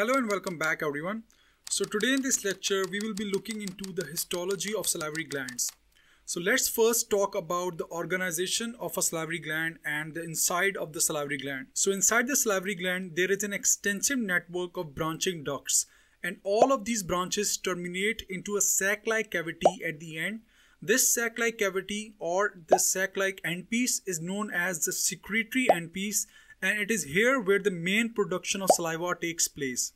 Hello and welcome back everyone. So today in this lecture we will be looking into the histology of salivary glands. So let's first talk about the organization of a salivary gland and the inside of the salivary gland. So inside the salivary gland there is an extensive network of branching ducts and all of these branches terminate into a sac-like cavity at the end. This sac-like cavity or the sac-like endpiece is known as the secretory endpiece and it is here where the main production of saliva takes place.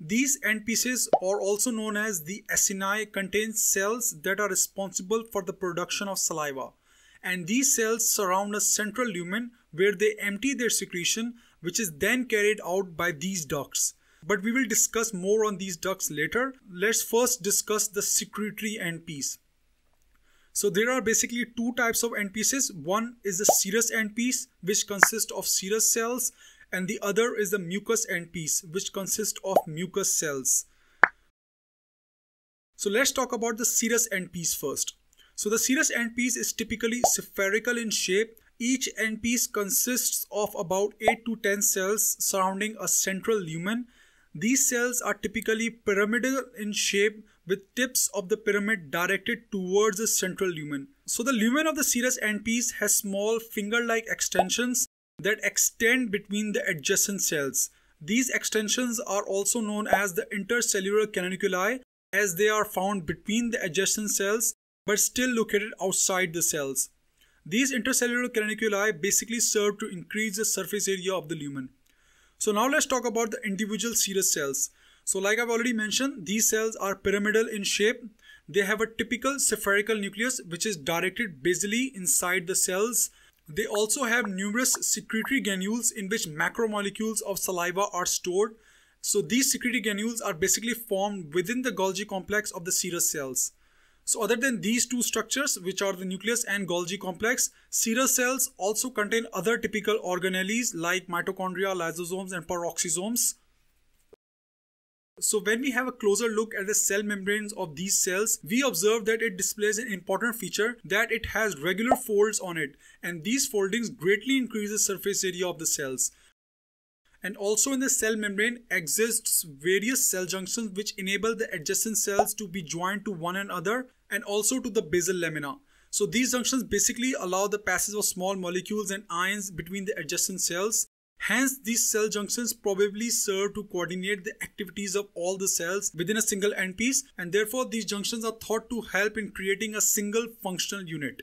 These end pieces are also known as the acini contain cells that are responsible for the production of saliva and these cells surround a central lumen where they empty their secretion which is then carried out by these ducts. But we will discuss more on these ducts later. Let's first discuss the secretory endpiece. So there are basically two types of end pieces. One is the serous end piece, which consists of serous cells and the other is the mucous endpiece which consists of mucous cells. So let's talk about the serous end piece first. So the serous end piece is typically spherical in shape. Each end piece consists of about 8 to 10 cells surrounding a central lumen. These cells are typically pyramidal in shape with tips of the pyramid directed towards the central lumen. So the lumen of the serous endpiece has small finger-like extensions that extend between the adjacent cells. These extensions are also known as the intercellular canaliculi as they are found between the adjacent cells but still located outside the cells. These intercellular canaliculi basically serve to increase the surface area of the lumen. So now let's talk about the individual serous cells. So like I've already mentioned, these cells are pyramidal in shape. They have a typical spherical nucleus which is directed basally inside the cells. They also have numerous secretory granules in which macromolecules of saliva are stored. So these secretory granules are basically formed within the Golgi complex of the serous cells. So other than these two structures, which are the nucleus and Golgi complex, serous cells also contain other typical organelles like mitochondria, lysosomes and peroxisomes. So when we have a closer look at the cell membranes of these cells, we observe that it displays an important feature that it has regular folds on it and these foldings greatly increase the surface area of the cells. And also in the cell membrane exists various cell junctions which enable the adjacent cells to be joined to one another and also to the basal lamina. So these junctions basically allow the passage of small molecules and ions between the adjacent cells Hence, these cell junctions probably serve to coordinate the activities of all the cells within a single endpiece and therefore these junctions are thought to help in creating a single functional unit.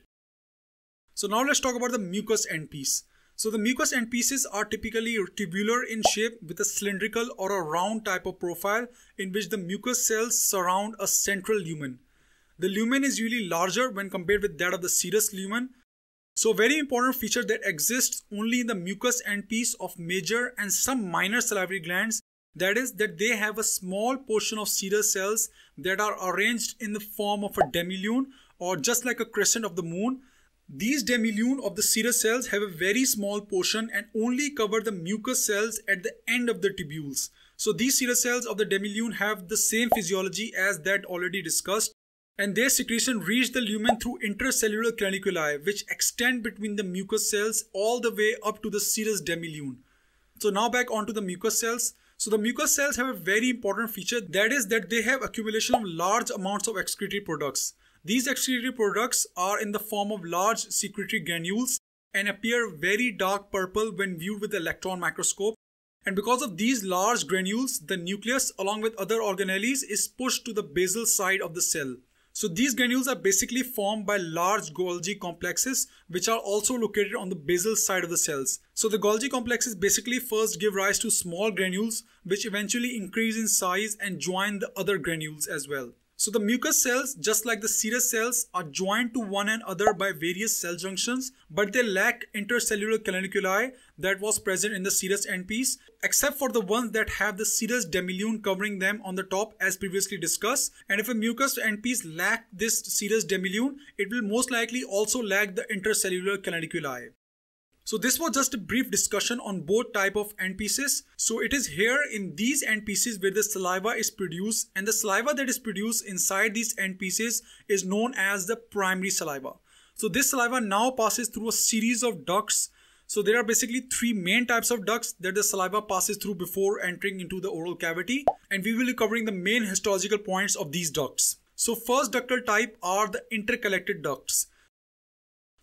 So now let's talk about the mucous endpiece. So the mucous endpieces are typically tubular in shape with a cylindrical or a round type of profile in which the mucous cells surround a central lumen. The lumen is usually larger when compared with that of the serous lumen so very important feature that exists only in the mucous endpiece of major and some minor salivary glands that is that they have a small portion of serous cells that are arranged in the form of a demilune or just like a crescent of the moon. These demilune of the serous cells have a very small portion and only cover the mucous cells at the end of the tubules. So these serous cells of the demilune have the same physiology as that already discussed and their secretion reach the lumen through intercellular canaliculi which extend between the mucous cells all the way up to the serous demilune. So now back onto the mucous cells. So the mucous cells have a very important feature that is that they have accumulation of large amounts of excretory products. These excretory products are in the form of large secretory granules and appear very dark purple when viewed with the electron microscope. And because of these large granules, the nucleus along with other organelles is pushed to the basal side of the cell. So these granules are basically formed by large Golgi complexes which are also located on the basal side of the cells. So the Golgi complexes basically first give rise to small granules which eventually increase in size and join the other granules as well. So the mucous cells, just like the serous cells, are joined to one another by various cell junctions, but they lack intercellular canaliculi that was present in the serous endpiece, except for the ones that have the serous demilune covering them on the top as previously discussed. And if a mucous endpiece lack this serous demilune, it will most likely also lack the intercellular canaliculi. So this was just a brief discussion on both type of endpieces. So it is here in these endpieces where the saliva is produced and the saliva that is produced inside these endpieces is known as the primary saliva. So this saliva now passes through a series of ducts. So there are basically three main types of ducts that the saliva passes through before entering into the oral cavity and we will be covering the main histological points of these ducts. So first ductal type are the intercalated ducts.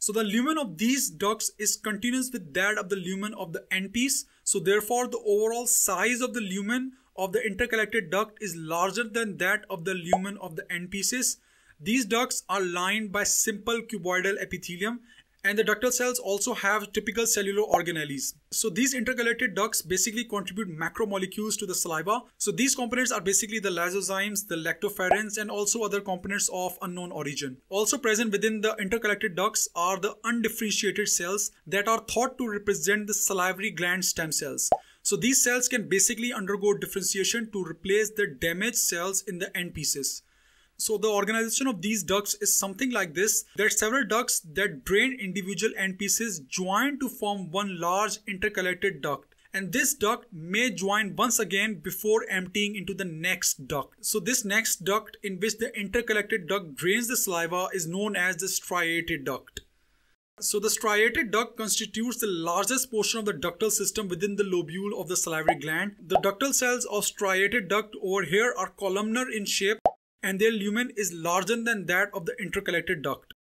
So the lumen of these ducts is continuous with that of the lumen of the end piece. So therefore the overall size of the lumen of the intercalated duct is larger than that of the lumen of the end pieces. These ducts are lined by simple cuboidal epithelium and the ductal cells also have typical cellular organelles. So these intercalated ducts basically contribute macromolecules to the saliva. So these components are basically the lysozymes, the lactoferrins and also other components of unknown origin. Also present within the intercalated ducts are the undifferentiated cells that are thought to represent the salivary gland stem cells. So these cells can basically undergo differentiation to replace the damaged cells in the end pieces. So the organization of these ducts is something like this. There are several ducts that drain individual end pieces join to form one large intercalated duct. And this duct may join once again before emptying into the next duct. So this next duct in which the intercalated duct drains the saliva is known as the striated duct. So the striated duct constitutes the largest portion of the ductal system within the lobule of the salivary gland. The ductal cells of striated duct over here are columnar in shape and their lumen is larger than that of the intercalated duct.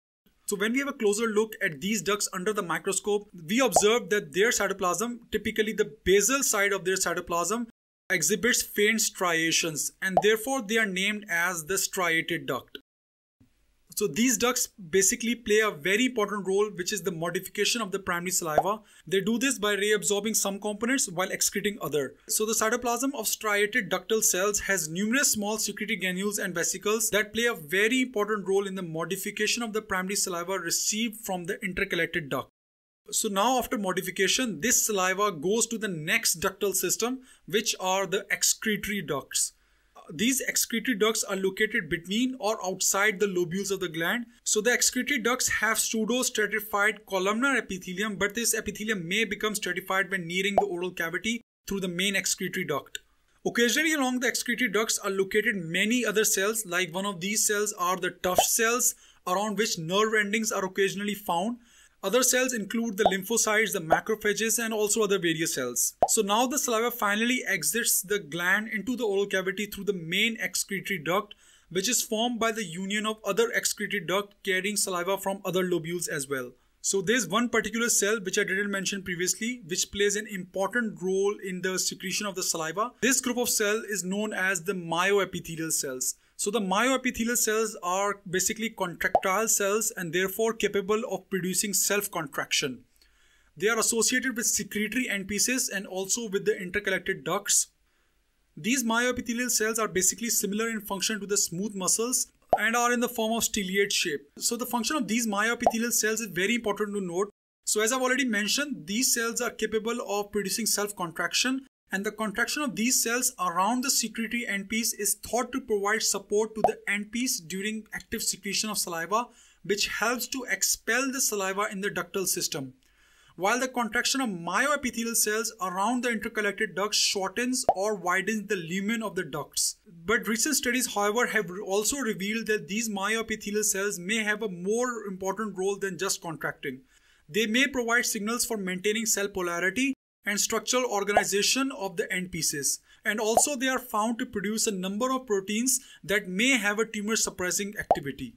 So when we have a closer look at these ducts under the microscope, we observe that their cytoplasm, typically the basal side of their cytoplasm, exhibits faint striations and therefore they are named as the striated duct. So these ducts basically play a very important role which is the modification of the primary saliva. They do this by reabsorbing some components while excreting other. So the cytoplasm of striated ductal cells has numerous small secretory granules and vesicles that play a very important role in the modification of the primary saliva received from the intercalated duct. So now after modification, this saliva goes to the next ductal system which are the excretory ducts these excretory ducts are located between or outside the lobules of the gland. So the excretory ducts have pseudo-stratified columnar epithelium, but this epithelium may become stratified when nearing the oral cavity through the main excretory duct. Occasionally along the excretory ducts are located many other cells like one of these cells are the tuft cells around which nerve endings are occasionally found. Other cells include the lymphocytes, the macrophages and also other various cells. So now the saliva finally exits the gland into the oral cavity through the main excretory duct which is formed by the union of other excretory duct carrying saliva from other lobules as well. So there's one particular cell which I didn't mention previously which plays an important role in the secretion of the saliva. This group of cell is known as the myoepithelial cells. So the myoepithelial cells are basically contractile cells and therefore capable of producing self-contraction. They are associated with secretory end pieces and also with the intercalated ducts. These myoepithelial cells are basically similar in function to the smooth muscles and are in the form of stellate shape. So the function of these myoepithelial cells is very important to note. So as I've already mentioned, these cells are capable of producing self-contraction and the contraction of these cells around the secretory end piece is thought to provide support to the end piece during active secretion of saliva which helps to expel the saliva in the ductal system. While the contraction of myoepithelial cells around the intercalated ducts shortens or widens the lumen of the ducts. But recent studies however have also revealed that these myoepithelial cells may have a more important role than just contracting. They may provide signals for maintaining cell polarity and structural organization of the end pieces. And also they are found to produce a number of proteins that may have a tumor suppressing activity.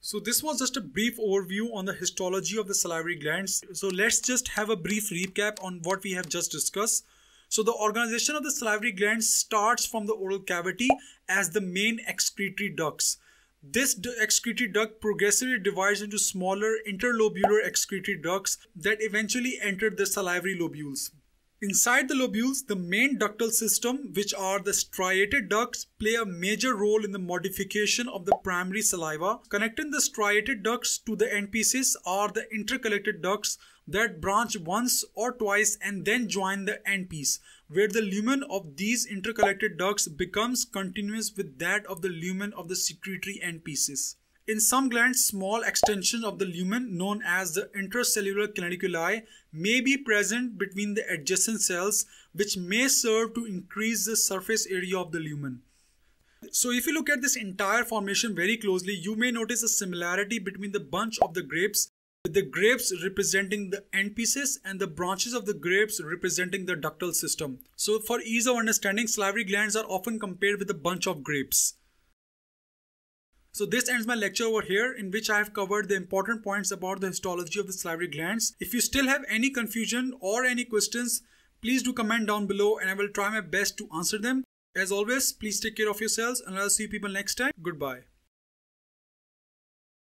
So this was just a brief overview on the histology of the salivary glands. So let's just have a brief recap on what we have just discussed. So the organization of the salivary glands starts from the oral cavity as the main excretory ducts. This excretory duct progressively divides into smaller interlobular excretory ducts that eventually enter the salivary lobules. Inside the lobules, the main ductal system, which are the striated ducts, play a major role in the modification of the primary saliva. Connecting the striated ducts to the end pieces are the intercalated ducts that branch once or twice and then join the end piece where the lumen of these intercalated ducts becomes continuous with that of the lumen of the secretory end pieces. In some glands, small extensions of the lumen known as the intracellular canaliculi may be present between the adjacent cells which may serve to increase the surface area of the lumen. So if you look at this entire formation very closely, you may notice a similarity between the bunch of the grapes with the grapes representing the end pieces and the branches of the grapes representing the ductal system. So for ease of understanding, salivary glands are often compared with a bunch of grapes. So this ends my lecture over here in which I have covered the important points about the histology of the salivary glands. If you still have any confusion or any questions, please do comment down below and I will try my best to answer them. As always, please take care of yourselves and I'll see you people next time. Goodbye.